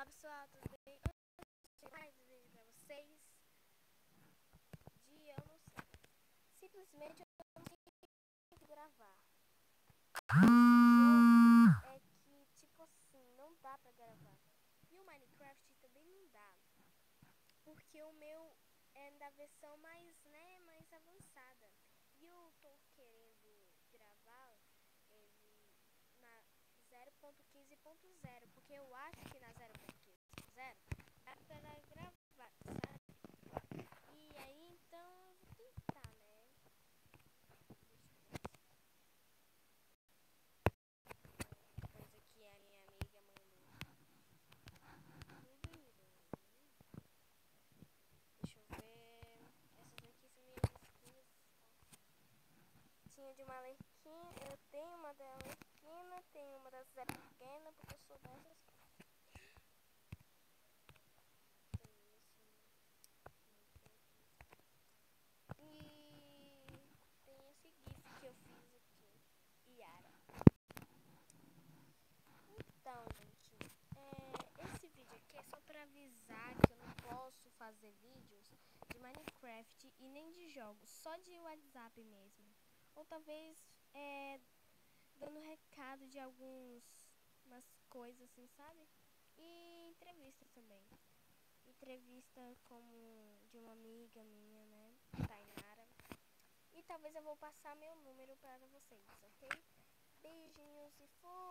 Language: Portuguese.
Olá pessoal, tudo bem? De mais um vídeo pra vocês de eu não sei. Simplesmente eu não sei gravar. É que tipo assim, não dá pra gravar. E o Minecraft também não dá. Porque o meu é da versão mais, né, mais avançada. E eu tô querendo gravar ele na 0.15.0, porque eu acho que na 0.15.0 dá pra gravar, sabe? E aí então eu vou tentar, né? Coisa que a minha amiga mandou. Deixa eu ver. Essas aqui são minhas skins. Tinha Eu tenho uma da lerquina, tenho uma da Zé pequena, porque eu sou dessas. E tem esse gif que eu fiz aqui. Yara. Então, gente, é, esse vídeo aqui é só pra avisar que eu não posso fazer vídeos de Minecraft e nem de jogos, só de WhatsApp mesmo. Ou talvez é, dando recado de algumas coisas assim, sabe? E entrevista também. Entrevista como de uma amiga minha, né? Tainara. E talvez eu vou passar meu número para vocês, ok? Beijinhos e fui!